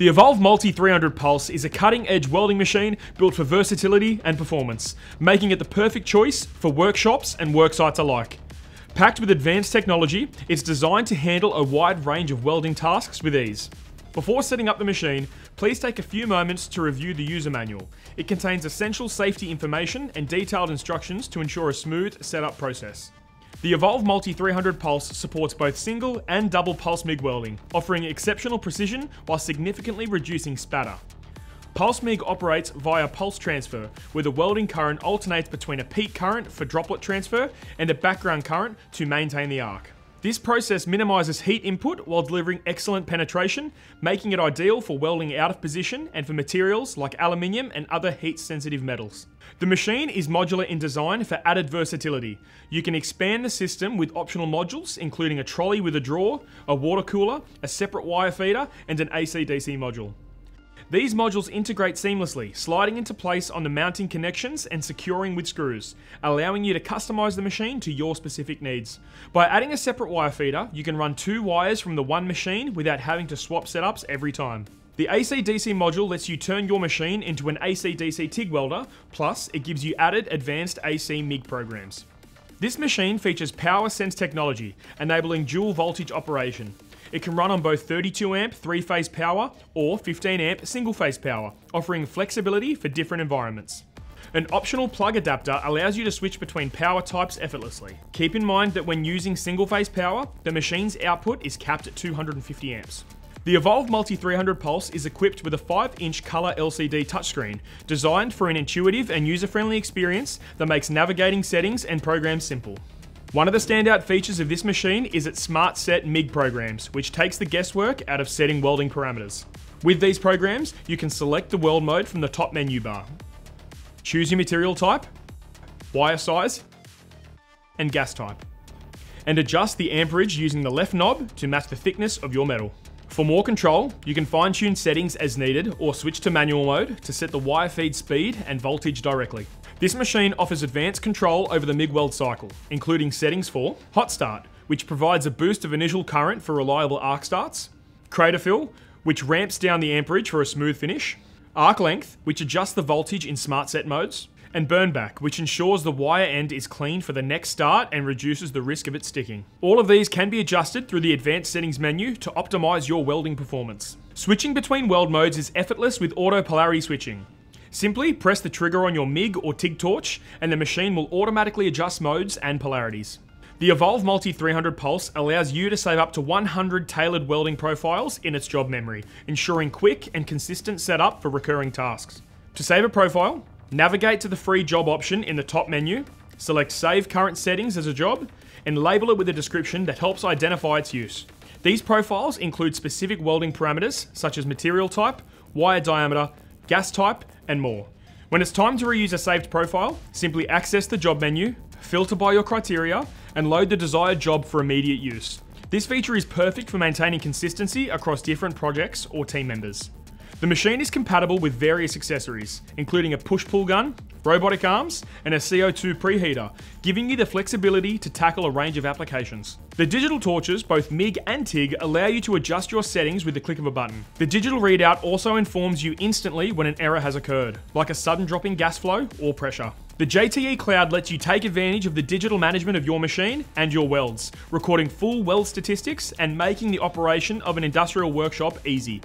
The Evolve Multi 300 Pulse is a cutting edge welding machine built for versatility and performance, making it the perfect choice for workshops and worksites alike. Packed with advanced technology, it's designed to handle a wide range of welding tasks with ease. Before setting up the machine, please take a few moments to review the user manual. It contains essential safety information and detailed instructions to ensure a smooth setup process. The Evolve Multi 300 Pulse supports both single and double pulse MIG welding, offering exceptional precision while significantly reducing spatter. Pulse MIG operates via pulse transfer, where the welding current alternates between a peak current for droplet transfer and a background current to maintain the arc. This process minimises heat input while delivering excellent penetration, making it ideal for welding out of position and for materials like aluminium and other heat sensitive metals. The machine is modular in design for added versatility. You can expand the system with optional modules, including a trolley with a drawer, a water cooler, a separate wire feeder, and an AC-DC module. These modules integrate seamlessly, sliding into place on the mounting connections and securing with screws, allowing you to customize the machine to your specific needs. By adding a separate wire feeder, you can run two wires from the one machine without having to swap setups every time. The AC-DC module lets you turn your machine into an AC-DC TIG welder, plus it gives you added advanced AC MIG programs. This machine features PowerSense technology, enabling dual voltage operation. It can run on both 32 amp three phase power or 15 amp single phase power, offering flexibility for different environments. An optional plug adapter allows you to switch between power types effortlessly. Keep in mind that when using single phase power, the machine's output is capped at 250 amps. The Evolve Multi 300 Pulse is equipped with a 5 inch colour LCD touchscreen, designed for an intuitive and user friendly experience that makes navigating settings and programs simple. One of the standout features of this machine is its Smart Set MIG programs, which takes the guesswork out of setting welding parameters. With these programs, you can select the weld mode from the top menu bar. Choose your material type, wire size, and gas type. And adjust the amperage using the left knob to match the thickness of your metal. For more control, you can fine tune settings as needed or switch to manual mode to set the wire feed speed and voltage directly. This machine offers advanced control over the MIG weld cycle, including settings for hot start, which provides a boost of initial current for reliable arc starts, crater fill, which ramps down the amperage for a smooth finish, arc length, which adjusts the voltage in smart set modes, and burn back, which ensures the wire end is clean for the next start and reduces the risk of it sticking. All of these can be adjusted through the advanced settings menu to optimize your welding performance. Switching between weld modes is effortless with auto polarity switching. Simply press the trigger on your MIG or TIG torch and the machine will automatically adjust modes and polarities. The Evolve Multi 300 Pulse allows you to save up to 100 tailored welding profiles in its job memory, ensuring quick and consistent setup for recurring tasks. To save a profile, navigate to the free job option in the top menu, select Save Current Settings as a job, and label it with a description that helps identify its use. These profiles include specific welding parameters such as material type, wire diameter, gas type, and more. When it's time to reuse a saved profile, simply access the job menu, filter by your criteria, and load the desired job for immediate use. This feature is perfect for maintaining consistency across different projects or team members. The machine is compatible with various accessories, including a push-pull gun, robotic arms, and a CO2 preheater, giving you the flexibility to tackle a range of applications. The digital torches, both MIG and TIG, allow you to adjust your settings with the click of a button. The digital readout also informs you instantly when an error has occurred, like a sudden drop in gas flow or pressure. The JTE Cloud lets you take advantage of the digital management of your machine and your welds, recording full weld statistics and making the operation of an industrial workshop easy.